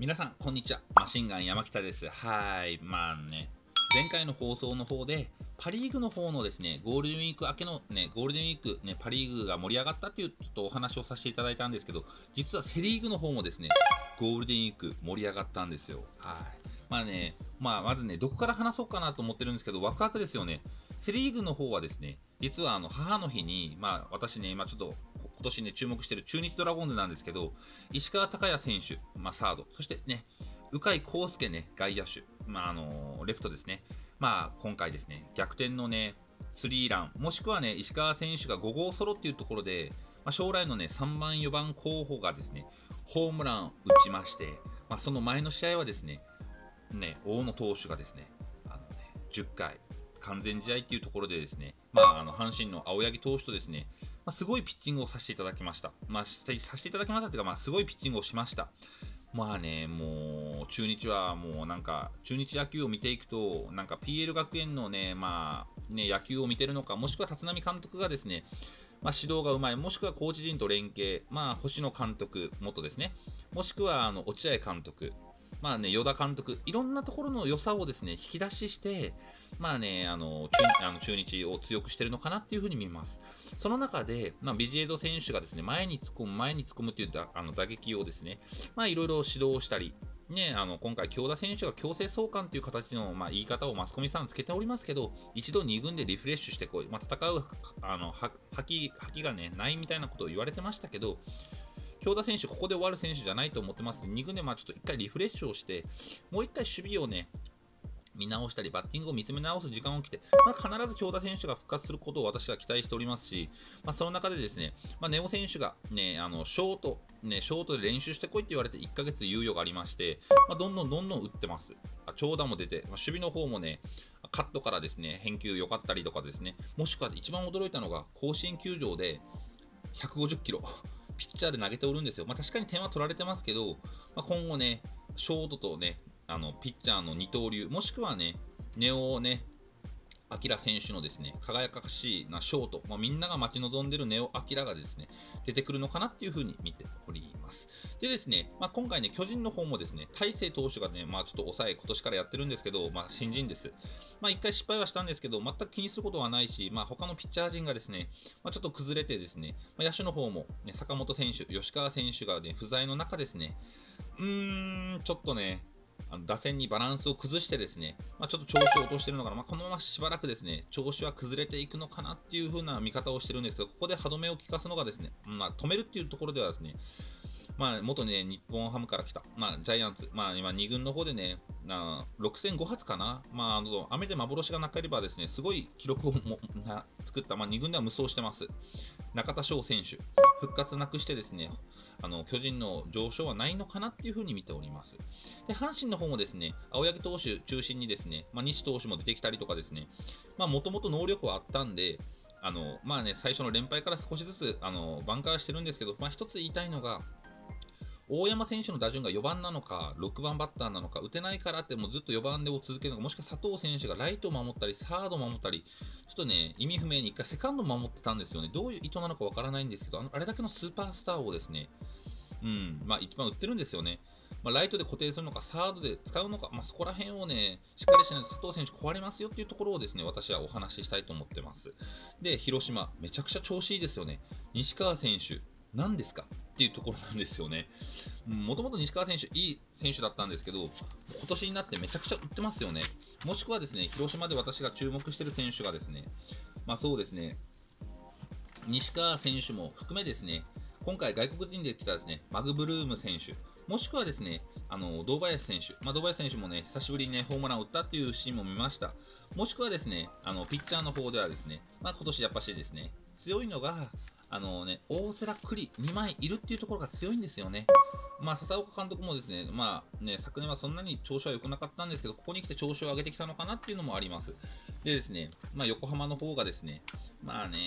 皆さん、こんにちは。マシンガン山北です。はい。まあね、前回の放送の方で、パ・リーグの方のですね、ゴールデンウィーク明けのね、ゴールデンウィーク、ね、パ・リーグが盛り上がったっていうちょっとお話をさせていただいたんですけど、実はセ・リーグの方もですね、ゴールデンウィーク盛り上がったんですよ。はい。まあね、まあまずね、どこから話そうかなと思ってるんですけど、ワクワクですよね。セ・リーグの方はですね、実はあの母の日に、まあ私ね、今ちょっと今年ね、注目してる中日ドラゴンズなんですけど、石川昂弥選手、まあサード、そしてね、鵜飼康介ね、外野手、まああのレフトですね。まあ今回ですね、逆転のね、スリーラン、もしくはね、石川選手が5号ソロっていうところで、まあ、将来のね、3番、4番候補がですね、ホームランを打ちまして、まあ、その前の試合はですね、ね、大野投手がですね、あのね、10回、完全試合っていうところでですね、まあ、あの阪神の青柳投手とですね、まあ、すごいピッチングをさせていただきました。まあ、させていただきましたっていうか、まあ、すごいピッチングをしました。まあね、もう、中日はもうなんか、中日野球を見ていくと、なんか PL 学園のね、まあ、ね、野球を見てるのか、もしくは立浪監督がですね、まあ、指導がうまい、もしくはコーチ陣と連携、まあ、星野監督、元ですね、もしくはあの落合監督、まあね、与田監督、いろんなところの良さをですね、引き出しして、まあね、あの、中あの中日を強くしてるのかなっていうふうに見ます。その中で、まあ、ビジエド選手がですね、前に突っ込む、前に突っ込むっていうあの打撃をですね、まあ、いろいろ指導したり、ね、あの今回、京田選手が強制送還という形の、まあ、言い方をマスコミさんつけておりますけど、一度2軍でリフレッシュしてこい、まあ、戦うあの吐き吐きが、ね、ないみたいなことを言われてましたけど、京田選手、ここで終わる選手じゃないと思ってます。2軍でまあちょっと1回リフレッシュをして、もう1回守備をね、見直したり、バッティングを見つめ直す時間を来て、まあ、必ず京田選手が復活することを私は期待しておりますし、まあ、その中でですね、まあ、ネオ選手が、ね、あのショート、ね、ショートで練習してこいって言われて1ヶ月猶予がありまして、まあ、どんどんどんどん打ってます。あ長打も出て、まあ、守備の方もね、カットからですね、返球良かったりとかですね、もしくは一番驚いたのが、甲子園球場で150キロ。ピッチャーで投げておるんですよ。まあ、確かに点は取られてますけど、まあ、今後ね、ショートとね、あのピッチャーの二刀流、もしくはね、ネオをね、明選手のですね、輝かしいなショート、まあ、みんなが待ち望んでるネオ・アキラがですね、出てくるのかなっていうふうに見ております。でですね、まあ、今回ね、巨人の方もですね、大勢投手がね、まあちょっと抑え、今年からやってるんですけど、まあ新人です。まあ一回失敗はしたんですけど、全く気にすることはないし、まあ他のピッチャー陣がですね、まあちょっと崩れてですね、まあ、野手の方も、ね、坂本選手、吉川選手がね、不在の中ですね、うーん、ちょっとね、あの打線にバランスを崩してですね、まあ、ちょっと調子を落としてるのかな、まあ、このまましばらくですね、調子は崩れていくのかなっていう風な見方をしてるんですけど、ここで歯止めを利かすのがですね、まあ、止めるっていうところではですね、まあ、元ね、日本ハムから来た、まあ、ジャイアンツ、まあ、今、2軍の方でね、な6戦5発かな、まあ、あの雨で幻がなければですね、すごい記録をもな作った、まあ、2軍では無双してます。中田翔選手、復活なくしてですね、あの巨人の上昇はないのかなっていうふうに見ております。で、阪神の方もですね、青柳投手中心にですね、まあ、西投手も出てきたりとかですね、まあ、もともと能力はあったんで、あのまあね、最初の連敗から少しずつあの挽回してるんですけど、まあ、一つ言いたいのが、大山選手の打順が4番なのか、6番バッターなのか、打てないからってもうずっと4番でを続けるのか、もしくは佐藤選手がライトを守ったり、サードを守ったり、ちょっとね、意味不明に1回セカンドを守ってたんですよね。どういう意図なのかわからないんですけど、あのあれだけのスーパースターをですね、うん、まあ一番売ってるんですよね。まあ、ライトで固定するのか、サードで使うのか、まあ、そこら辺をね、しっかりしないと佐藤選手壊れますよっていうところをですね、私はお話ししたいと思ってます。で、広島、めちゃくちゃ調子いいですよね。西川選手、何ですか？っていうところなんですよね。もともと西川選手、いい選手だったんですけど、今年になってめちゃくちゃ売ってますよね。もしくはですね、広島で私が注目してる選手がですね、まあそうですね、西川選手も含めですね、今回外国人で来たですね、マグブルーム選手、もしくはですね、あの、堂林選手、まあ、堂林選手もね、久しぶりにね、ホームランを打ったっていうシーンも見ました。もしくはですね、あの、ピッチャーの方ではですね、まあ、今年やっぱしですね、強いのが、あのね、大瀬良栗2枚いるっていうところが強いんですよね。まあ、笹岡監督もですね、まあね、昨年はそんなに調子は良くなかったんですけど、ここに来て調子を上げてきたのかなっていうのもあります。でですね、まあ、横浜の方がですね、まあね、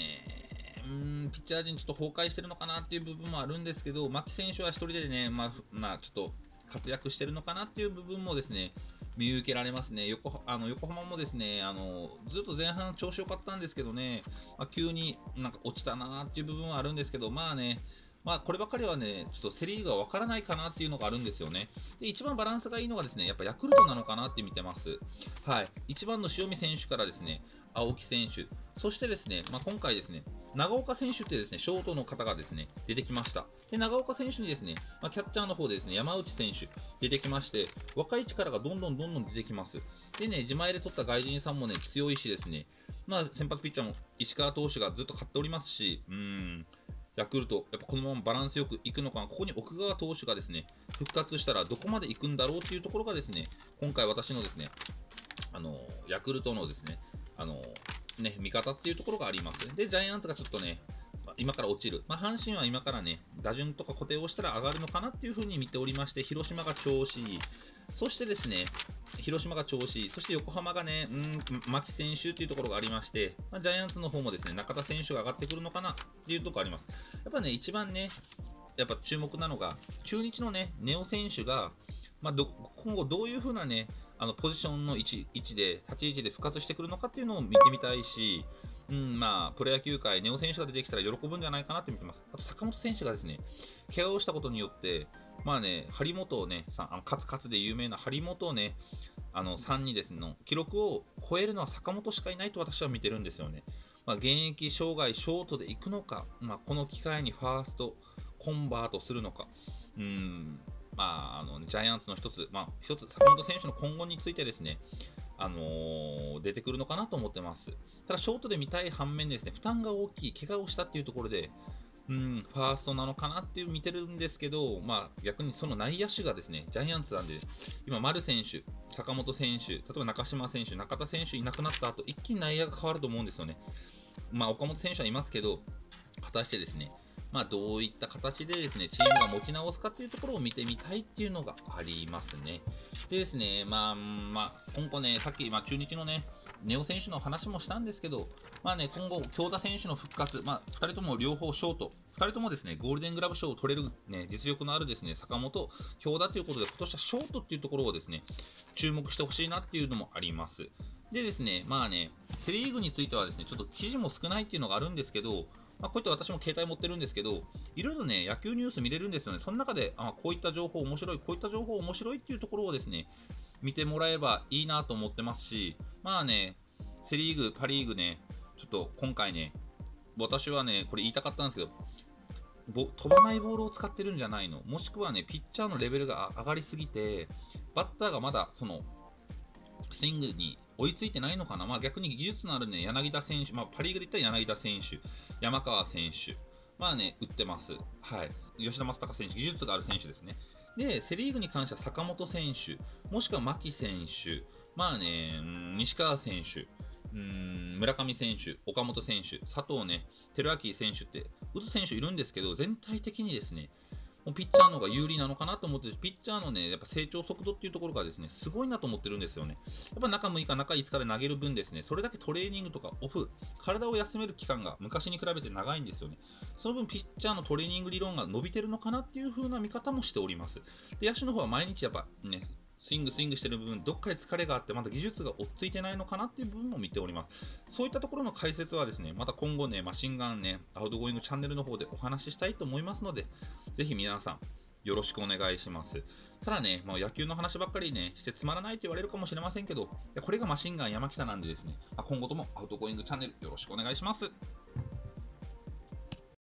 うん、ピッチャー陣ちょっと崩壊してるのかなっていう部分もあるんですけど、牧選手は1人でね、まあ、まあ、ちょっと活躍してるのかなっていう部分もですね、見受けられますね。横あの横浜もですねあの、ずっと前半調子良かったんですけどね、まあ、急になんか落ちたなっていう部分はあるんですけど、まあね、まあ、こればかりはね、ちょっとセ・リーグがわからないかなっていうのがあるんですよね。で、一番バランスがいいのがですね、やっぱヤクルトなのかなって見てます。はい。1番の塩見選手からですね、青木選手、そしてですね、まあ、今回ですね、長岡選手ってですね、ショートの方がですね、出てきました。で、長岡選手にですね、まあ、キャッチャーの方でですね、山内選手出てきまして、若い力がどんどんどんどん出てきます。でね、自前で取った外人さんもね、強いしですね、まあ、先発ピッチャーも石川投手がずっと勝っておりますし、うん、ヤクルト、やっぱこのままバランスよくいくのか、ここに奥川投手がですね、復活したらどこまで行くんだろうというところがですね、今回私のですね、あの、ヤクルトのですね、あの、ね、味方っていうところがあります。で、ジャイアンツがちょっとね、今から落ちる。まあ、阪神は今からね、打順とか固定をしたら上がるのかなっていうふうに見ておりまして、広島が調子いい。そしてですね、広島が調子いい。そして横浜がね、うん、牧選手っていうところがありまして、まあ、ジャイアンツの方もですね、中田選手が上がってくるのかなっていうところあります。やっぱね、一番ね、やっぱ注目なのが、中日のね、ネオ選手が、まあ、今後どういう風なね、あのポジションの位置位置で、立ち位置で復活してくるのかっていうのを見てみたいし、うん、まあ、プロ野球界、ネオ選手が出てきたら喜ぶんじゃないかなって見てます。あと、坂本選手がですね、怪我をしたことによって、まあね、張本をね、さあのカツカツで有名な張本をね、あの3にですね、の記録を超えるのは坂本しかいないと私は見てるんですよね。まあ、現役障害ショートで行くのか、まあ、この機会にファーストコンバートするのか、うん、まあ、あのジャイアンツの一つ、まあ、一つ、坂本選手の今後についてですね、あのー、出てくるのかなと思ってます。ただ、ショートで見たい反面ですね、負担が大きい、怪我をしたっていうところで、うん、ファーストなのかなっていう見てるんですけど、まあ、逆にその内野手がですね、ジャイアンツなんで、今、丸選手、坂本選手、例えば中島選手、中田選手いなくなった後、一気に内野が変わると思うんですよね。まあ、岡本選手はいますけど、果たしてですね、まあ、どういった形でですね、チームが持ち直すかっていうところを見てみたいっていうのがありますね。でですね、まあ、まあ、今後ね、さっき、まあ、中日のね、ネオ選手の話もしたんですけど、まあね、今後、京田選手の復活、まあ、2人とも両方ショート、2人ともですね、ゴールデングラブ賞を取れる、ね、実力のあるですね、坂本、京田ということで、今年はショートっていうところをですね、注目してほしいなっていうのもあります。でですね、まあね、セ・リーグについてはですね、ちょっと記事も少ないっていうのがあるんですけど、まあ、こういった私も携帯持ってるんですけど、いろいろね、野球ニュース見れるんですよね。その中で、あこういった情報面白い、こういった情報面白いっていうところをですね、見てもらえばいいなと思ってますし、まあね、セ・リーグ、パ・リーグね、ちょっと今回ね、私はね、これ言いたかったんですけど、飛ばないボールを使ってるんじゃないのもしくはね、ピッチャーのレベルが上がりすぎて、バッターがまだそのスイングに追いついてないのかな、まあ、逆に技術のある、ね、柳田選手、まあ、パ・リーグで言ったら柳田選手、山川選手、まあね、打ってます。はい。吉田正尚選手、技術がある選手ですね。で、セ・リーグに関しては坂本選手、もしくは牧選手、まあね、西川選手、うん村上選手、岡本選手、佐藤ね、輝明選手って、打つ選手いるんですけど、全体的にですね、ピッチャーの方が有利なのかなと思って、ピッチャーのね、やっぱ成長速度っていうところがですね、すごいなと思ってるんですよね。やっぱ中6日、中5日で投げる分ですね、それだけトレーニングとかオフ、体を休める期間が昔に比べて長いんですよね。その分、ピッチャーのトレーニング理論が伸びてるのかなっていう風な見方もしております。で、野手の方は毎日やっぱね、スイングスイングしてる部分、どっかで疲れがあって、まだ技術が追っついてないのかなっていう部分も見ております。そういったところの解説はですね、また今後ね、マシンガンね、アウトゴーイングチャンネルの方でお話ししたいと思いますので、ぜひ皆さん、よろしくお願いします。ただね、まあ、野球の話ばっかりね、してつまらないと言われるかもしれませんけど、これがマシンガン山北なんでですね、今後ともアウトゴーイングチャンネルよろしくお願いします。